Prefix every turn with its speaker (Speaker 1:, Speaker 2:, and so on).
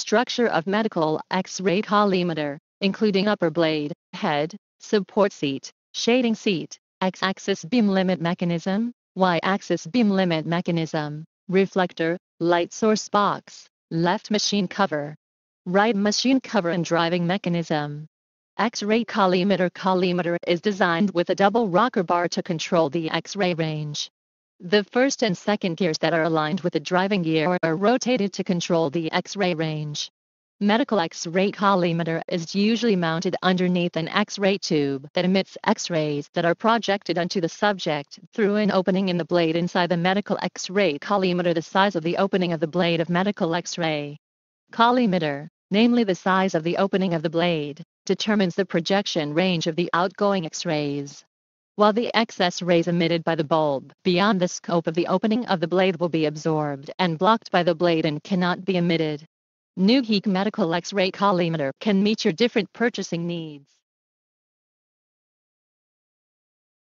Speaker 1: Structure of medical X-ray collimator, including upper blade, head, support seat, shading seat, X-axis beam limit mechanism, Y-axis beam limit mechanism, reflector, light source box, left machine cover, right machine cover and driving mechanism. X-ray collimator collimator is designed with a double rocker bar to control the X-ray range. The first and second gears that are aligned with the driving gear are rotated to control the X-ray range. Medical X-ray collimator is usually mounted underneath an X-ray tube that emits X-rays that are projected onto the subject through an opening in the blade inside the medical X-ray collimator the size of the opening of the blade of medical X-ray collimator, namely the size of the opening of the blade, determines the projection range of the outgoing X-rays. While the excess rays emitted by the bulb beyond the scope of the opening of the blade will be absorbed and blocked by the blade and cannot be emitted. Newheek Medical X-ray collimator can meet your different purchasing needs.